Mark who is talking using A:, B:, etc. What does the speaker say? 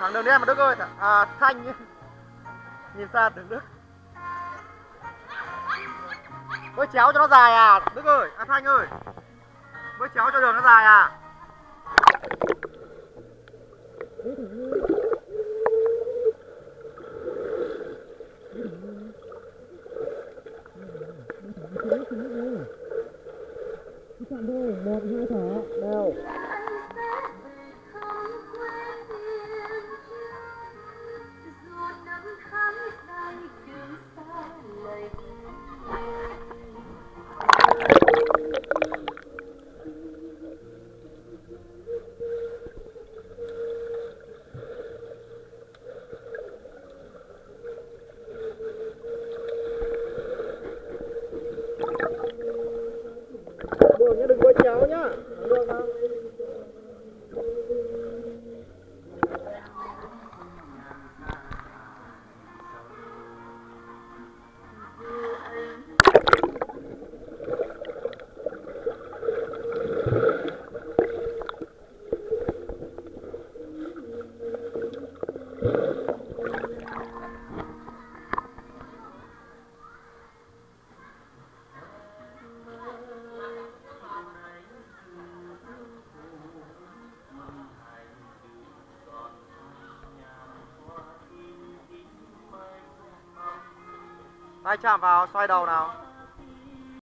A: thằng đường đi em mà Đức ơi th à, Thanh ấy. nhìn xa tưởng Đức. Bơi chéo cho nó dài à Đức ơi à Thanh ơi. Bơi chéo cho đường nó dài à. Một hai thở. Đều tay chạm vào xoay đầu nào.